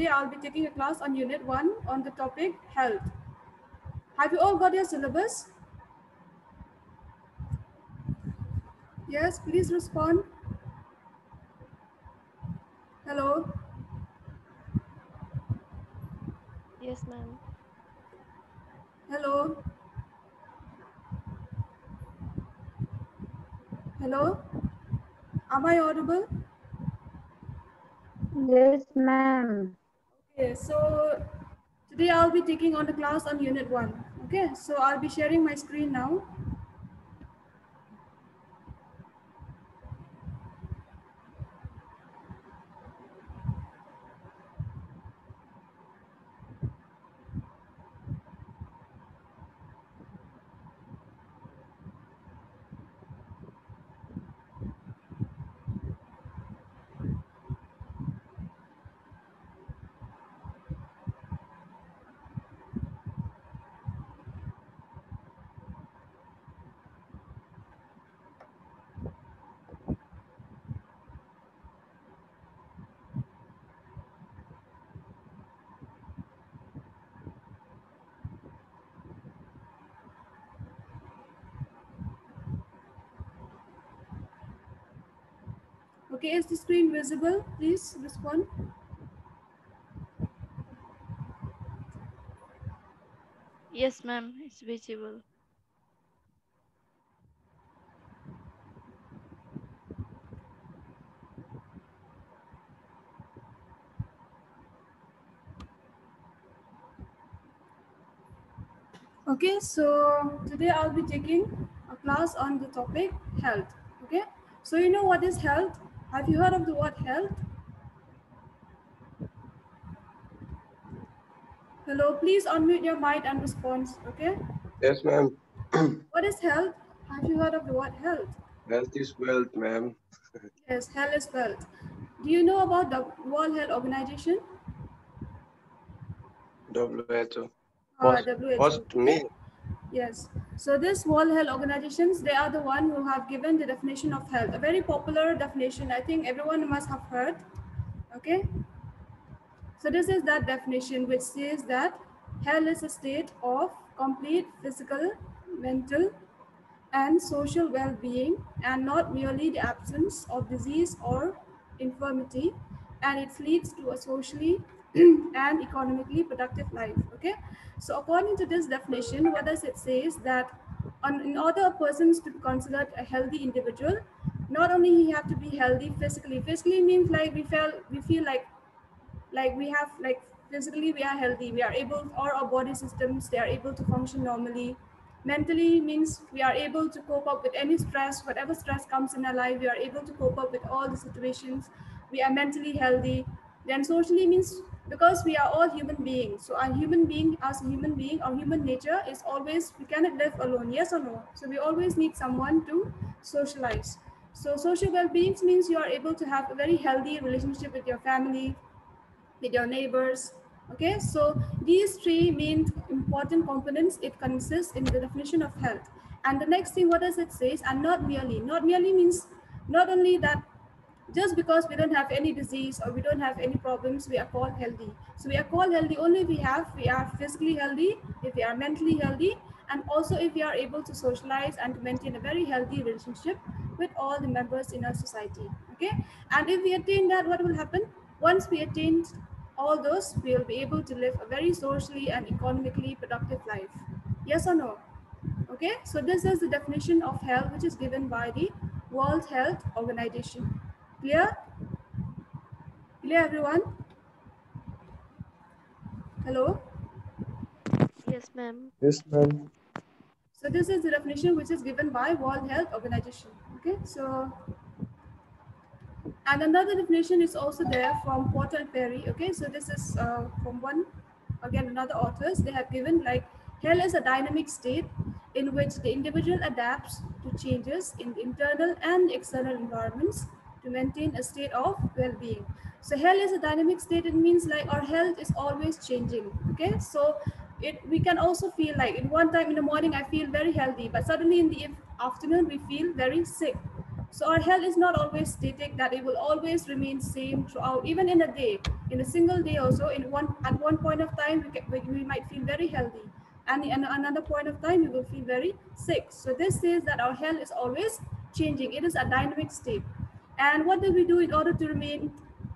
today I'll be taking a class on Unit 1 on the topic health. Have you all got your syllabus? Yes, please respond. Hello. Yes, ma'am. Hello. Hello. Am I audible? Yes, ma'am. Okay, so today I'll be taking on the class on Unit 1. Okay, so I'll be sharing my screen now. Okay, is the screen visible? Please respond. Yes, ma'am. It's visible. Okay, so today I'll be taking a class on the topic health. Okay, so you know what is health? Have you heard of the word health? Hello, please unmute your mic and respond. Okay, Yes, ma'am. what is health? Have you heard of the word health? Health is wealth, ma'am. Yes, health is wealth. Do you know about the World Health Organization? WHO. Uh, First- WHO. First me. Yes. So this World Health Organizations, they are the one who have given the definition of health, a very popular definition. I think everyone must have heard. Okay. So this is that definition which says that health is a state of complete physical, mental, and social well-being, and not merely the absence of disease or infirmity, and it leads to a socially and economically productive life. Okay. So according to this definition, what does it say is that on, in order a person to be considered a healthy individual, not only he have to be healthy physically. Physically means like we feel we feel like like we have like physically we are healthy. We are able or our body systems they are able to function normally. Mentally means we are able to cope up with any stress, whatever stress comes in our life, we are able to cope up with all the situations. We are mentally healthy. Then socially means because we are all human beings. So our human being as a human being our human nature is always we cannot live alone yes or no? So we always need someone to socialize. So social well-being means you are able to have a very healthy relationship with your family with your neighbors okay? So these three main important components it consists in the definition of health. And the next thing what does it says? And not merely. Not merely means not only that just because we don't have any disease or we don't have any problems we are called healthy. So we are called healthy only if we have we are physically healthy if we are mentally healthy and also if we are able to socialize and to maintain a very healthy relationship with all the members in our society okay? And if we attain that what will happen? Once we attain all those we will be able to live a very socially and economically productive life. Yes or no? Okay? So this is the definition of health which is given by the world health organization Clear? Clear, everyone? Hello? Yes, ma'am. Yes, ma'am. So this is the definition which is given by World Health Organization. Okay, so and another definition is also there from Potter and Perry. Okay, so this is uh, from one again another authors. They have given like health is a dynamic state in which the individual adapts to changes in the internal and external environments to maintain a state of well-being. So health is a dynamic state. It means like our health is always changing. Okay, so it we can also feel like in one time in the morning I feel very healthy, but suddenly in the afternoon we feel very sick. So our health is not always static, that it will always remain same throughout, even in a day, in a single day also, in one at one point of time, we, get, we, we might feel very healthy. And in another point of time, we will feel very sick. So this says that our health is always changing. It is a dynamic state. And what do we do in order to remain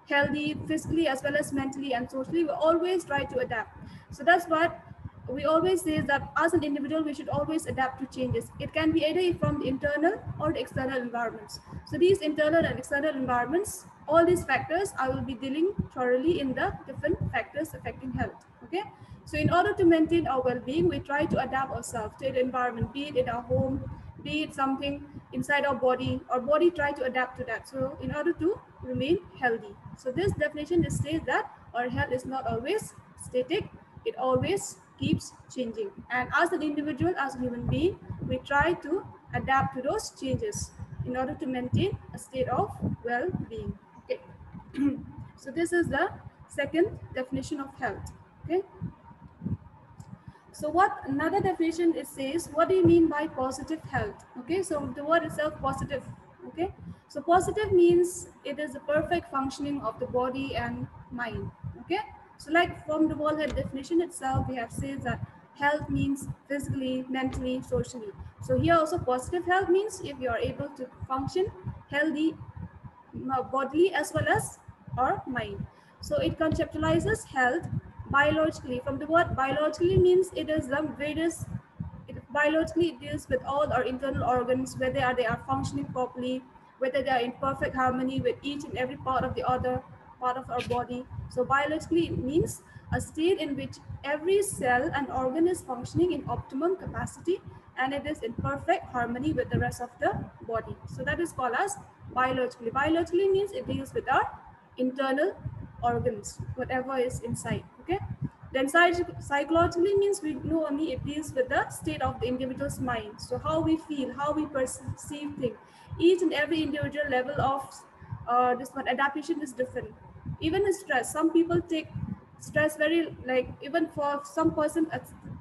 healthy physically as well as mentally and socially? We always try to adapt. So that's what we always say that as an individual, we should always adapt to changes. It can be either from the internal or the external environments. So these internal and external environments, all these factors, I will be dealing thoroughly in the different factors affecting health. Okay. So in order to maintain our well-being, we try to adapt ourselves to the environment, be it in our home, be it something inside our body, our body try to adapt to that. So in order to remain healthy. So this definition says that our health is not always static, it always keeps changing. And as an individual, as a human being, we try to adapt to those changes in order to maintain a state of well-being. Okay. so this is the second definition of health. Okay. So what another definition it says, what do you mean by positive health? Okay, so the word itself positive. Okay, so positive means it is the perfect functioning of the body and mind. Okay, so like from the Health definition itself, we have said that health means physically, mentally, socially. So here also positive health means if you are able to function healthy uh, bodily as well as our mind. So it conceptualizes health biologically. From the word biologically means it is the various, it, biologically it deals with all our internal organs, whether are they are functioning properly, whether they are in perfect harmony with each and every part of the other part of our body. So biologically it means a state in which every cell and organ is functioning in optimum capacity and it is in perfect harmony with the rest of the body. So that is called as biologically. Biologically means it deals with our internal organs, whatever is inside, Then psychologically means we know only it deals with the state of the individual's mind. So how we feel, how we perceive things. Each and every individual level of uh, this one adaptation is different. Even in stress, some people take stress very like even for some person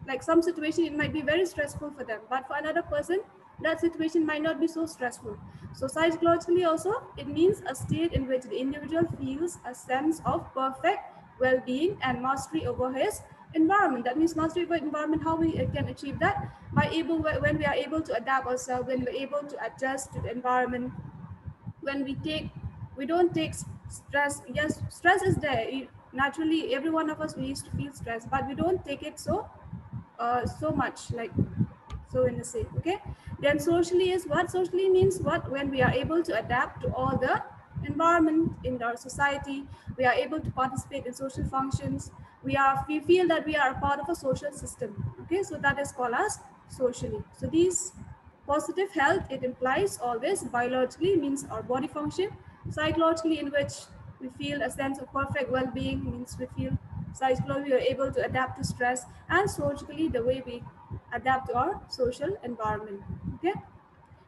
like some situation it might be very stressful for them but for another person that situation might not be so stressful so psychologically also it means a state in which the individual feels a sense of perfect well-being and mastery over his environment. That means mastery over environment how we can achieve that? By able when we are able to adapt ourselves when we're able to adjust to the environment when we take we don't take stress. Yes stress is there. Naturally every one of us we used to feel stress but we don't take it so uh, so much like so in the same okay? Then socially is what? Socially means what? When we are able to adapt to all the environment in our society. We are able to participate in social functions. We are we feel that we are a part of a social system okay? So that is called as socially. So these positive health it implies always biologically means our body function. Psychologically in which we feel a sense of perfect well-being means we feel psychologically we are able to adapt to stress and socially the way we adapt to our social environment okay?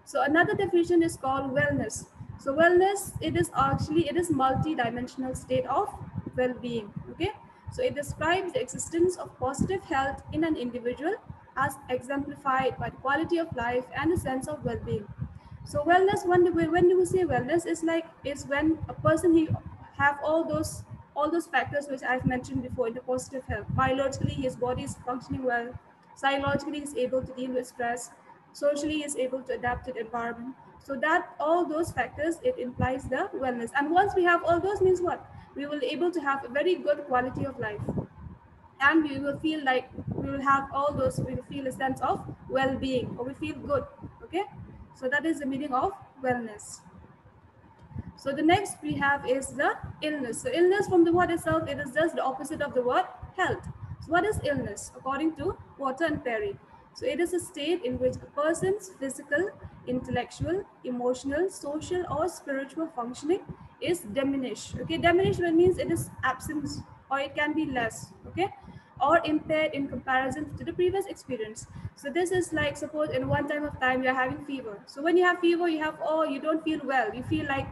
So another definition is called wellness so wellness it is actually it is multi-dimensional state of well-being okay so it describes the existence of positive health in an individual as exemplified by the quality of life and a sense of well-being so wellness when do we, when do we say wellness is like is when a person he have all those all those factors which I've mentioned before in the positive health. Biologically, his body is functioning well. Psychologically, he's able to deal with stress. Socially, he's able to adapt to the environment. So that all those factors, it implies the wellness. And once we have all those means what? We will able to have a very good quality of life. And we will feel like we will have all those, we will feel a sense of well-being or we feel good, okay? So that is the meaning of wellness. So the next we have is the illness. So illness from the word itself, it is just the opposite of the word health. So what is illness? According to Potter and Perry. So it is a state in which a person's physical, intellectual, emotional, social, or spiritual functioning is diminished. Okay, diminished means it is absence or it can be less. Okay, or impaired in comparison to the previous experience. So this is like suppose in one time of time you're having fever. So when you have fever, you have oh you don't feel well. You feel like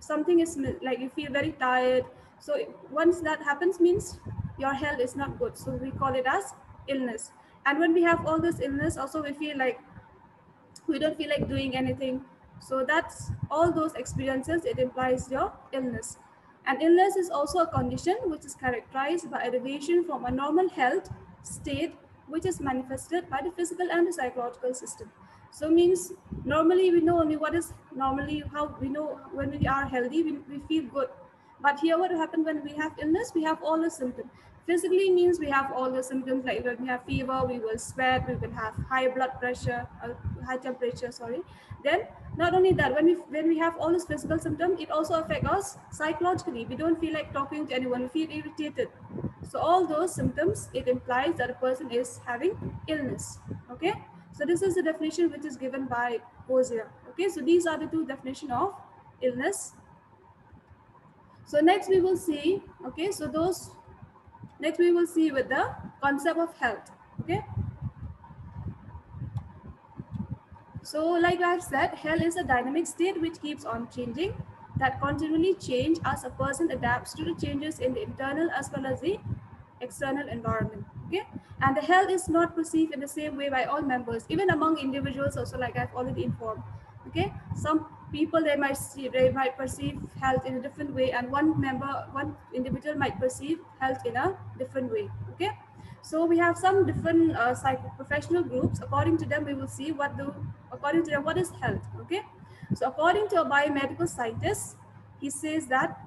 something is like you feel very tired so once that happens means your health is not good so we call it as illness and when we have all this illness also we feel like we don't feel like doing anything So that's all those experiences, it implies your illness. And illness is also a condition which is characterized by deviation from a normal health state, which is manifested by the physical and the psychological system. So means normally we know only what is normally how we know when we are healthy, we, we feel good. But here what happens when we have illness, we have all the symptoms. Physically means we have all the symptoms like when we have fever, we will sweat, we will have high blood pressure, uh, high temperature, sorry. Then not only that, when we when we have all these physical symptoms, it also affects us psychologically. We don't feel like talking to anyone, we feel irritated. So all those symptoms, it implies that a person is having illness. Okay. So this is the definition which is given by Osier. Okay, so these are the two definition of illness. So next we will see, okay, so those, next we will see with the concept of health, okay. So like I've said, health is a dynamic state which keeps on changing that continually change as a person adapts to the changes in the internal as well as the external environment okay and the health is not perceived in the same way by all members even among individuals also like i've already informed okay some people they might see they might perceive health in a different way and one member one individual might perceive health in a different way okay? So we have some different uh, professional groups. According to them we will see what the according to them what is health okay? So according to a biomedical scientist he says that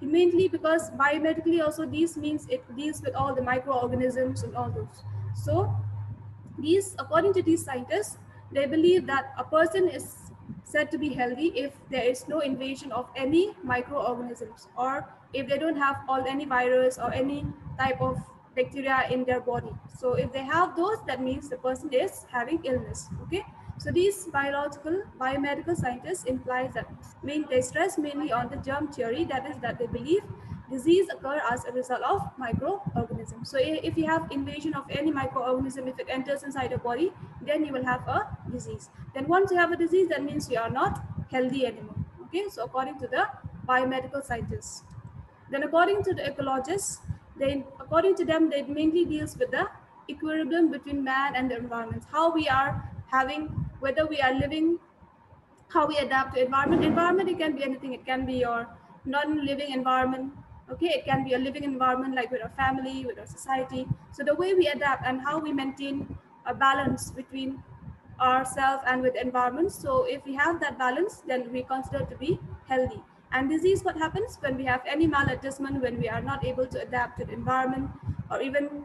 mainly because biomedically also these means it deals with all the microorganisms and all those. So these according to these scientists they believe that a person is said to be healthy if there is no invasion of any microorganisms or if they don't have all any virus or any type of bacteria in their body. So if they have those that means the person is having illness okay? So these biological, biomedical scientists implies that main, they stress mainly on the germ theory, that is that they believe disease occur as a result of microorganisms. So if you have invasion of any microorganism, if it enters inside your body, then you will have a disease. Then once you have a disease, that means you are not healthy anymore. Okay, so according to the biomedical scientists. Then according to the ecologists, they according to them, they mainly deals with the equilibrium between man and the environment, how we are having whether we are living, how we adapt to environment. Environment, it can be anything. It can be your non-living environment. Okay, it can be a living environment like with our family, with our society. So the way we adapt and how we maintain a balance between ourselves and with environment. So if we have that balance, then we consider to be healthy. And disease, what happens when we have any maladjustment, when we are not able to adapt to the environment, or even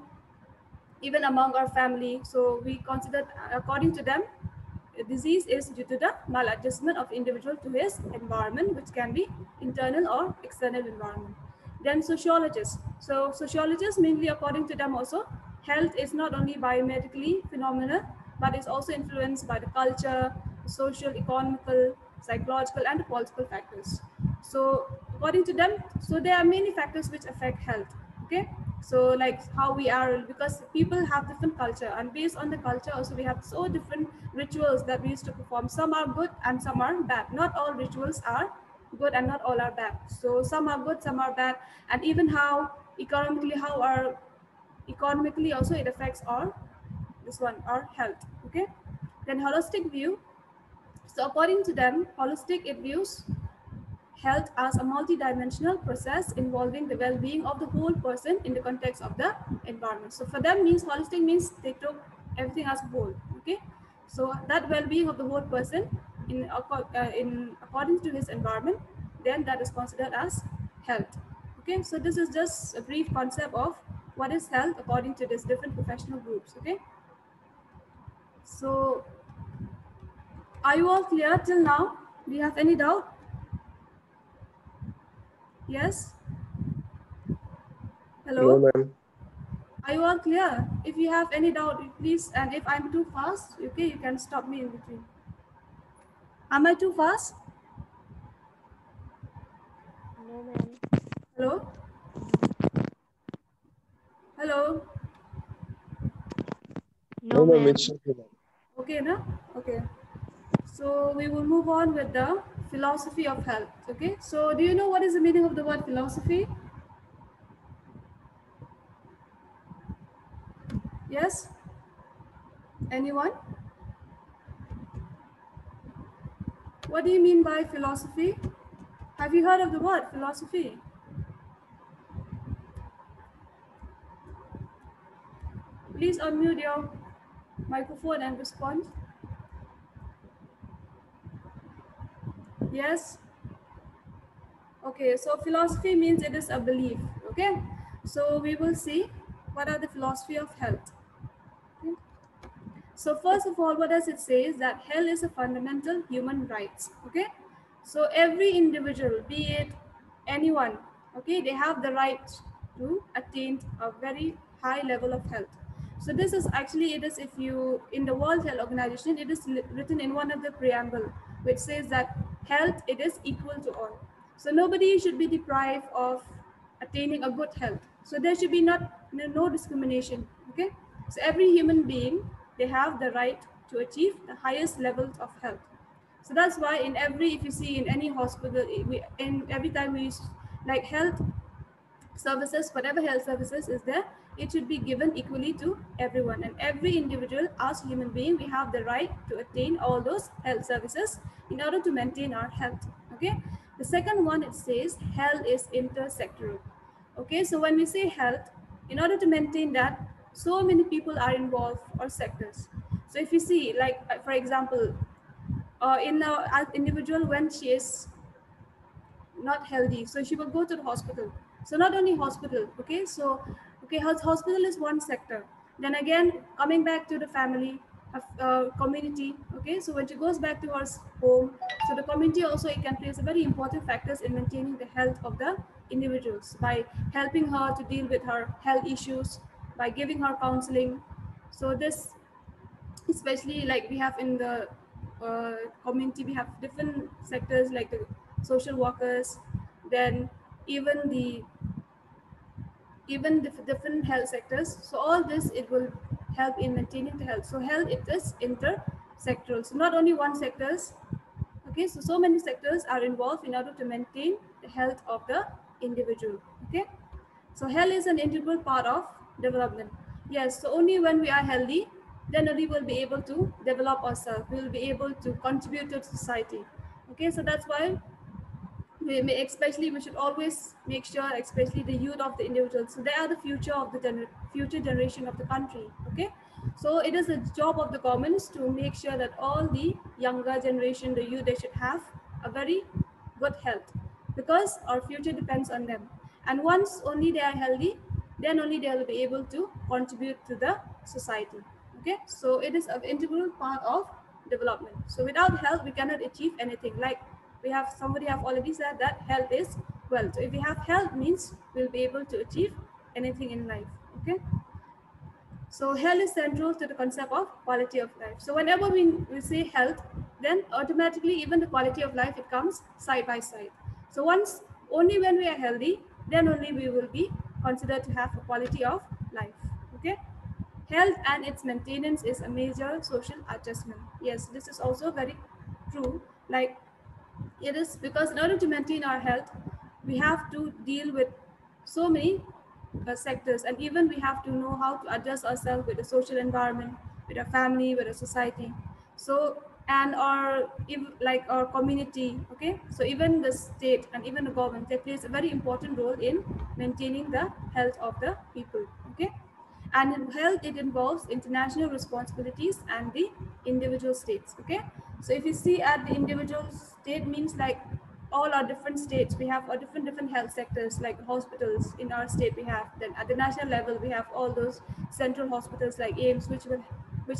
even among our family. So we consider, according to them, disease is due to the maladjustment of individual to his environment, which can be internal or external environment. Then sociologists. So sociologists, mainly according to them also, health is not only biomedically phenomenal, but is also influenced by the culture, social, economical, psychological, and political factors. So according to them, so there are many factors which affect health. Okay, so like how we are because people have different culture and based on the culture also we have so different rituals that we used to perform some are good and some are bad not all rituals are good and not all are bad so some are good some are bad and even how economically how our economically also it affects our this one our health okay then holistic view so according to them holistic it views health as a multidimensional process involving the well-being of the whole person in the context of the environment. So for them means holistic means they took everything as whole. Okay, so that well-being of the whole person in, uh, in according to his environment, then that is considered as health. Okay, so this is just a brief concept of what is health according to these different professional groups. Okay, so are you all clear till now? Do you have any doubt? Yes? Hello? No, ma'am. Are you all clear? If you have any doubt, please, and if I'm too fast, okay, you can stop me in between. Am I too fast? No, ma'am. Hello? Hello? No, ma'am. ma'am. Okay, ma'am. Okay, no? Okay. So we will move on with the philosophy of health. Okay. So do you know what is the meaning of the word philosophy? Yes? Anyone? What do you mean by philosophy? Have you heard of the word philosophy? Please unmute your microphone and respond. Yes? Okay, so philosophy means it is a belief. Okay, so we will see what are the philosophy of health. So first of all, what does it say is that health is a fundamental human rights. Okay, so every individual, be it anyone, okay, they have the right to attain a very high level of health. So this is actually it is if you in the World Health Organization, it is written in one of the preamble, which says that health it is equal to all. So nobody should be deprived of attaining a good health. So there should be not no, no discrimination. Okay. So every human being they have the right to achieve the highest levels of health. So that's why in every if you see in any hospital, eh, we in every time we use like health services, whatever health services is there, it should be given equally to everyone. And every individual, as human being, we have the right to attain all those health services in order to maintain our health. Okay. The second one it says health is intersectoral. Okay, so when we say health, in order to maintain that, so many people are involved or sectors. So if you see, like uh, for example, uh, in a as individual when she is not healthy, so she will go to the hospital. So not only hospital, okay. So okay, hos- hospital is one sector. Then again, coming back to the family, uh, uh, community. Okay, so when she goes back to her home, so the community also it can play a very important factors in maintaining the health of the individuals by helping her to deal with her health issues, by giving her counseling. So this, especially like we have in the uh, community, we have different sectors like the social workers, then even the even the different health sectors. So all this it will help in maintaining the health. So health it is intersectoral. So not only one sectors. Okay, so so many sectors are involved in order to maintain the health of the individual. Okay, so health is an integral part of development. Yes, so only when we are healthy, then only we'll be able to develop ourselves. We will be able to contribute to society. Okay, so that's why we may especially we should always make sure especially the youth of the individuals so they are the future of the gener- future generation of the country okay so it is a job of the governments to make sure that all the younger generation the youth they should have a very good health because our future depends on them and once only they are healthy then only they will be able to contribute to the society okay so it is an integral part of development so without health we cannot achieve anything like we have somebody have already said that health is wealth. So if we have health means we'll be able to achieve anything in life. Okay. So health is central to the concept of quality of life. So whenever we, we say health, then automatically even the quality of life it comes side by side. So once only when we are healthy, then only we will be considered to have a quality of life. Okay. Health and its maintenance is a major social adjustment. Yes, this is also very true. Like it is because in order to maintain our health we have to deal with so many uh, sectors and even we have to know how to adjust ourselves with the social environment with our family with our society so and our like our community okay? So even the state and even the government they plays a very important role in maintaining the health of the people okay? And in health it involves international responsibilities and the individual states okay? So if you see at the individual state means like all our different states we have our different different health sectors like hospitals in our state we have then at the national level we have all those central hospitals like AIIMS which will which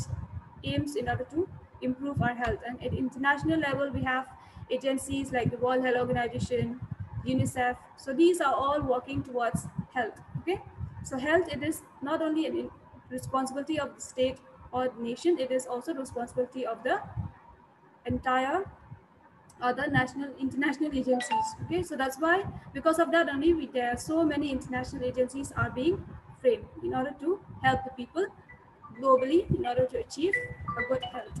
aims in order to improve our health. And at international level we have agencies like the world health organization unicef. So these are all working towards health okay? So health it is not only a responsibility of the state or the nation it is also responsibility of the entire other national international agencies okay? So that's why because of that only we, there are so many international agencies are being framed in order to help the people globally in order to achieve a good health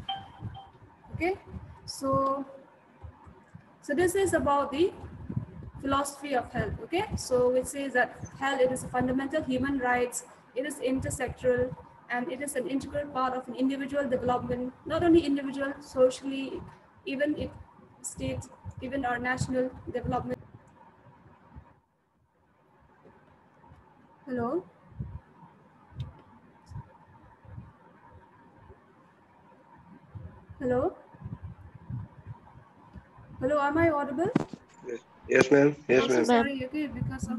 okay so so this is about the philosophy of health okay so it says that health it is a fundamental human rights it is intersectoral and it is an integral part of an individual development not only individual socially even it state, even our national development. Hello? Hello? Hello, am I audible? Yes, yes ma'am. Yes, ma'am. I'm so sorry, okay, because of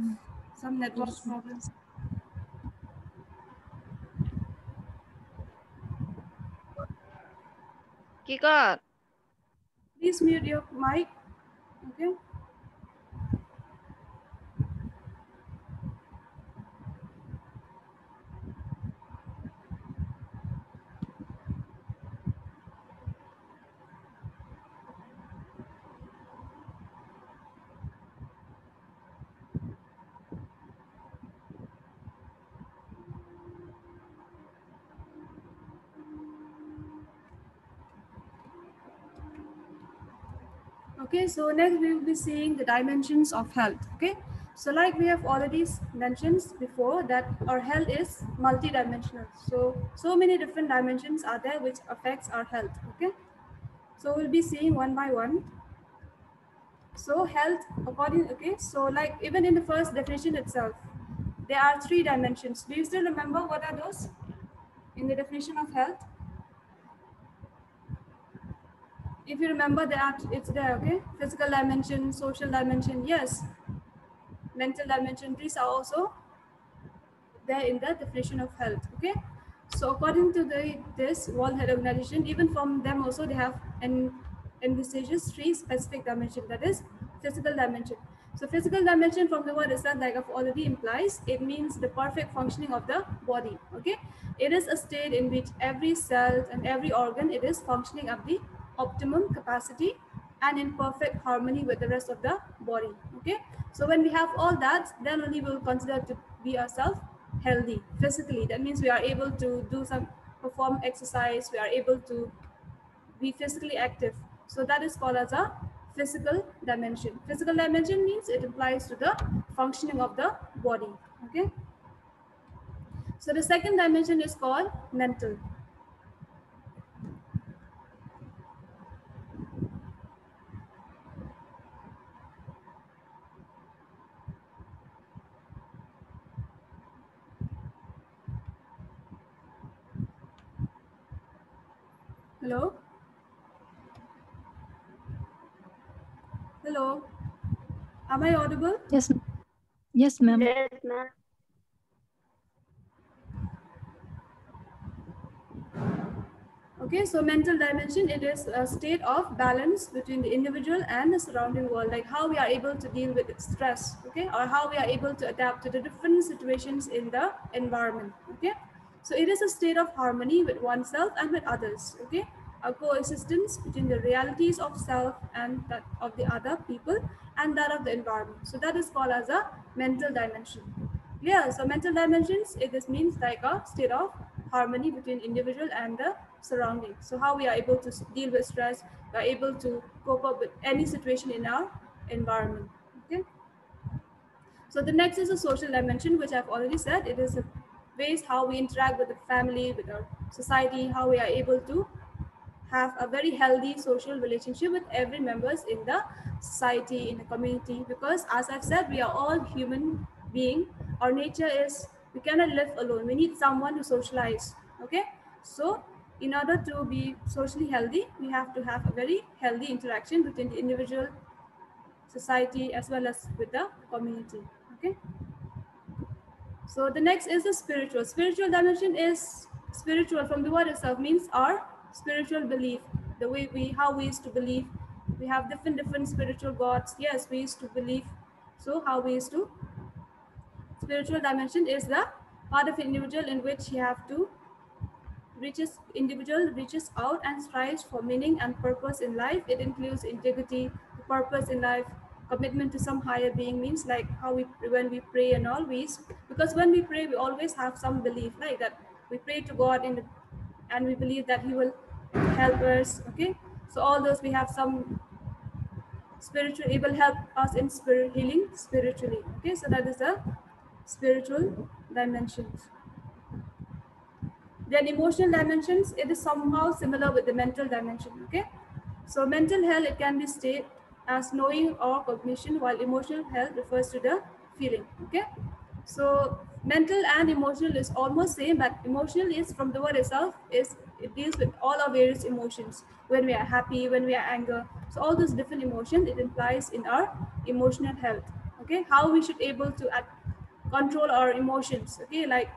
some network problems. Kika. Please mute your mic. Okay. Okay, so next we will be seeing the dimensions of health. Okay, so like we have already mentioned before that our health is multidimensional. So so many different dimensions are there which affects our health. Okay, so we'll be seeing one by one. So health, according okay, so like even in the first definition itself, there are three dimensions. Do you still remember what are those in the definition of health? If you remember that it's there okay? Physical dimension social dimension yes. Mental dimension these are also there in the definition of health okay? So according to the this world health organization even from them also they have an envisages three specific dimension that is physical dimension. So physical dimension from the word itself like i've already implies it means the perfect functioning of the body okay? It is a state in which every cell and every organ it is functioning at the optimum capacity and in perfect harmony with the rest of the body okay? So when we have all that then only we'll consider to be ourselves healthy physically. That means we are able to do some perform exercise we are able to be physically active. So that is called as a physical dimension. Physical dimension means it applies to the functioning of the body okay? So the second dimension is called mental Hello? Hello? Am I audible? Yes, yes, ma'am. Yes, ma'am. Okay, so mental dimension, it is a state of balance between the individual and the surrounding world, like how we are able to deal with stress, okay, or how we are able to adapt to the different situations in the environment, okay. So it is a state of harmony with oneself and with others, okay, a coexistence between the realities of self and that of the other people and that of the environment. So that is called as a mental dimension. Yeah, so mental dimensions, it just means like a state of harmony between individual and the surrounding. So how we are able to deal with stress, we are able to cope up with any situation in our environment. Okay. So the next is a social dimension, which I've already said. It is a ways how we interact with the family, with our society, how we are able to have a very healthy social relationship with every members in the society, in the community. Because as I've said, we are all human being. Our nature is we cannot live alone. We need someone to socialize. Okay. So in order to be socially healthy, we have to have a very healthy interaction between the individual, society, as well as with the community. Okay. So the next is the spiritual. Spiritual dimension is spiritual from the word itself means our spiritual belief. The way we how we used to believe. We have different different spiritual gods. Yes, we used to believe. So how we used to spiritual dimension is the part of individual in which you have to reaches individual reaches out and strives for meaning and purpose in life. It includes integrity, purpose in life, commitment to some higher being means like how we when we pray and always because when we pray we always have some belief like that we pray to God in and we believe that He will help us. Okay, so all those we have some spiritual it will help us in spirit healing spiritually. Okay, so that is the spiritual dimensions. Then emotional dimensions, it is somehow similar with the mental dimension. Okay. So mental health, it can be stated as knowing or cognition, while emotional health refers to the feeling, okay? So mental and emotional is almost same, but emotional is from the word itself, is it deals with all our various emotions. When we are happy, when we are anger. So all those different emotions, it implies in our emotional health, okay? How we should able to act, control our emotions, okay? Like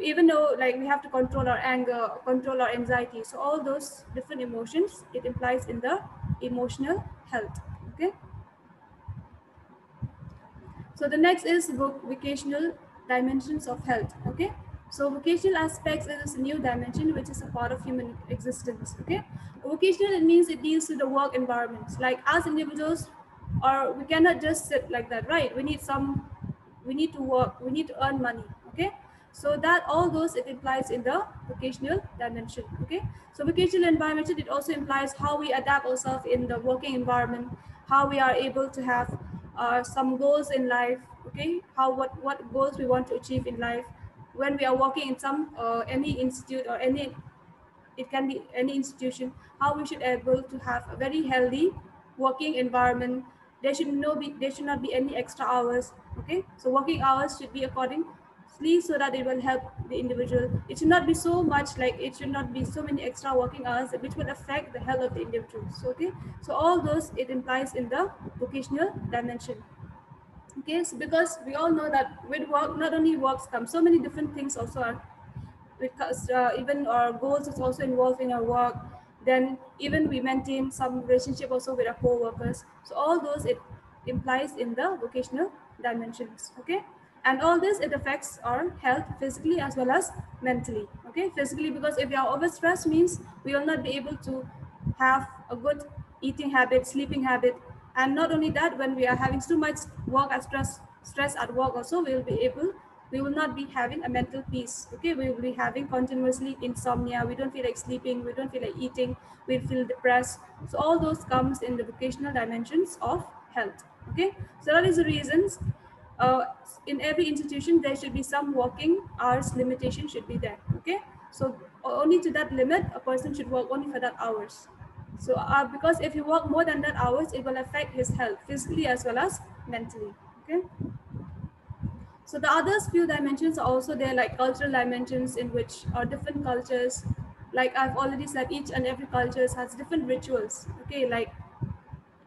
even though like we have to control our anger control our anxiety so all those different emotions it implies in the emotional health okay so the next is voc- vocational dimensions of health okay so vocational aspects is a new dimension which is a part of human existence okay? Vocational it means it deals with the work environment. like as individuals or we cannot just sit like that right? We need some we need to work we need to earn money okay? So that all those it implies in the vocational dimension okay? So vocational environment it also implies how we adapt ourselves in the working environment how we are able to have uh, some goals in life okay? How what what goals we want to achieve in life when we are working in some uh, any institute or any it can be any institution how we should able to have a very healthy working environment there should no be there should not be any extra hours okay so working hours should be according so that it will help the individual. It should not be so much like it should not be so many extra working hours which will affect the health of the individual. So, okay, so all those it implies in the vocational dimension. Okay, so because we all know that with work, not only works come, so many different things also are because uh, even our goals is also involved in our work. Then even we maintain some relationship also with our co-workers. So all those it implies in the vocational dimensions. Okay and all this it affects our health physically as well as mentally okay physically because if we are overstressed means we will not be able to have a good eating habit sleeping habit and not only that when we are having too much work and stress stress at work also we will be able we will not be having a mental peace okay? We will be having continuously insomnia. We don't feel like sleeping. We don't feel like eating. We feel depressed. So all those comes in the vocational dimensions of health okay? So that is the reasons uh, in every institution there should be some working hours limitation should be there okay? So only to that limit a person should work only for that hours so uh, because if you work more than that hours it will affect his health physically as well as mentally okay so the others few dimensions are also there like cultural dimensions in which are different cultures like i've already said each and every culture has different rituals okay like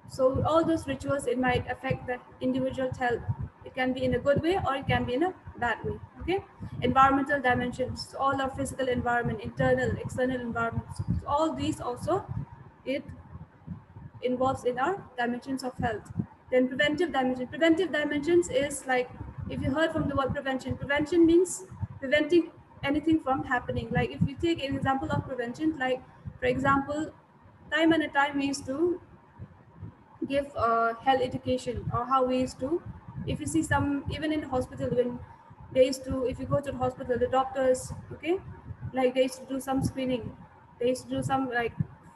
so all those rituals it might affect the individual health it can be in a good way or it can be in a bad way. Okay. Environmental dimensions, all our physical environment, internal, external environments. All these also it involves in our dimensions of health. Then preventive dimension. Preventive dimensions is like if you heard from the word prevention, prevention means preventing anything from happening. Like if you take an example of prevention, like for example, time and a time we used to give uh, health education or how we used to if you see some even in hospital when they used to if you go to the hospital the doctors okay like they used to do some screening they used to do some like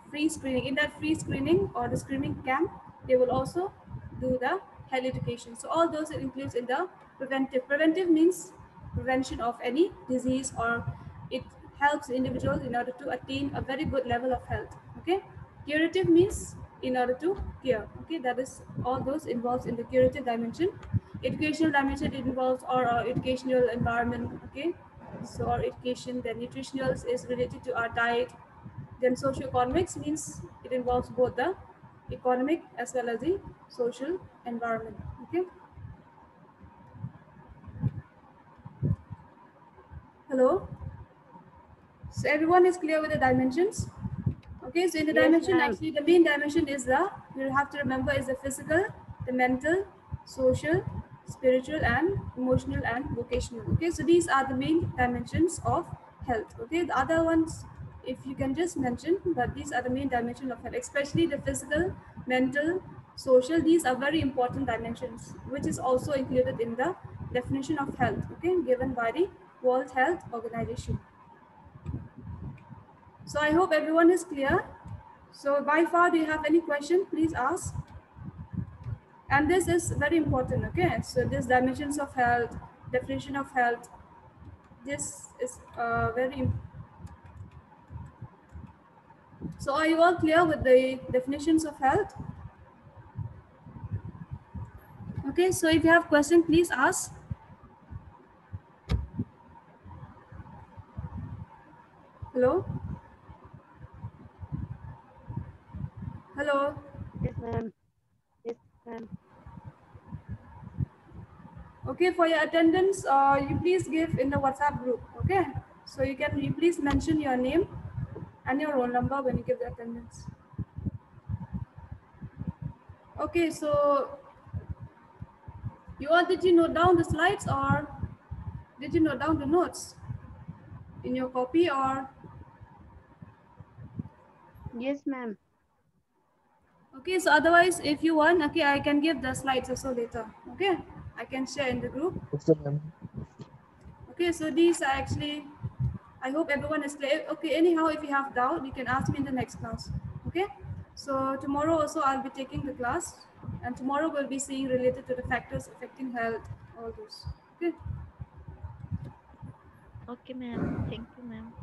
free screening. In that free screening or the screening camp they will also do the health education. So all those it includes in the preventive. Preventive means prevention of any disease or it helps individuals in order to attain a very good level of health okay? Curative means in order to cure okay? That is all those involves in the curative dimension. Educational dimension it involves our, our educational environment okay? So our education the nutritionals is related to our diet then socioeconomics means it involves both the economic as well as the social environment okay? Hello? So everyone is clear with the dimensions? Okay so in the Yes, dimension actually the main dimension is the you have to remember is the physical the mental social spiritual and emotional and vocational okay? So these are the main dimensions of health okay? The other ones if you can just mention but these are the main dimensions of health especially the physical mental social these are very important dimensions which is also included in the definition of health okay given by the world health organization. So i hope everyone is clear. So by far do you have any question? Please ask. And this is very important okay? So this dimensions of health definition of health this is uh, very im- So are you all clear with the definitions of health? Okay, so if you have question, please ask. Hello? Hello? Yes, ma'am. Yes, ma'am. Okay, for your attendance, uh, you please give in the WhatsApp group, okay? So you can, you please mention your name and your roll number when you give the attendance. Okay, so you all, did you note down the slides or did you note down the notes in your copy or? Yes, ma'am. Okay, so otherwise, if you want, okay, I can give the slides also later, okay? I can share in the group. Okay, so these are actually, I hope everyone is clear. Okay, anyhow, if you have doubt, you can ask me in the next class. Okay, so tomorrow also I'll be taking the class and tomorrow we'll be seeing related to the factors affecting health, all those. Okay, Okay, ma'am. Thank you, ma'am.